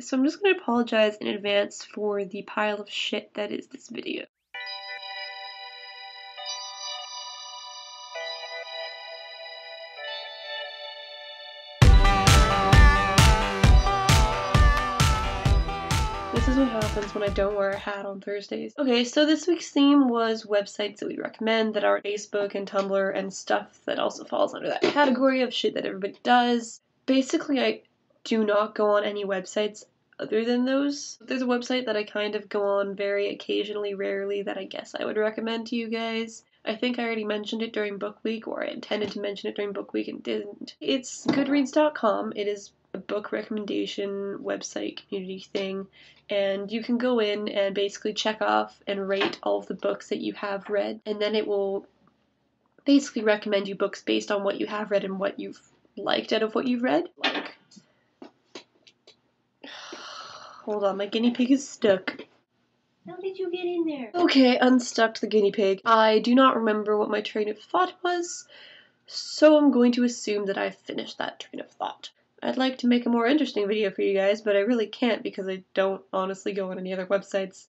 so I'm just gonna apologize in advance for the pile of shit that is this video. This is what happens when I don't wear a hat on Thursdays. Okay, so this week's theme was websites that we recommend that are Facebook and Tumblr and stuff that also falls under that category of shit that everybody does. Basically, I do not go on any websites other than those. There's a website that I kind of go on very occasionally, rarely, that I guess I would recommend to you guys. I think I already mentioned it during book week, or I intended to mention it during book week and didn't. It's goodreads.com. It is a book recommendation website community thing, and you can go in and basically check off and rate all of the books that you have read, and then it will basically recommend you books based on what you have read and what you've liked out of what you've read. Like, hold on, my guinea pig is stuck. How did you get in there? Okay, unstuck the guinea pig. I do not remember what my train of thought was, so I'm going to assume that I finished that train of thought. I'd like to make a more interesting video for you guys, but I really can't because I don't honestly go on any other websites.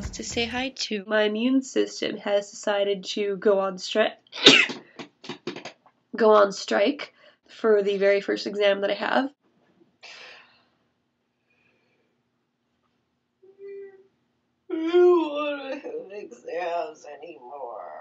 else to say hi to. My immune system has decided to go on strike. go on strike for the very first exam that I have. I don't want to have exams anymore.